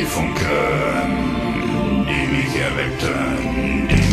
die Funken, die mich erweckten,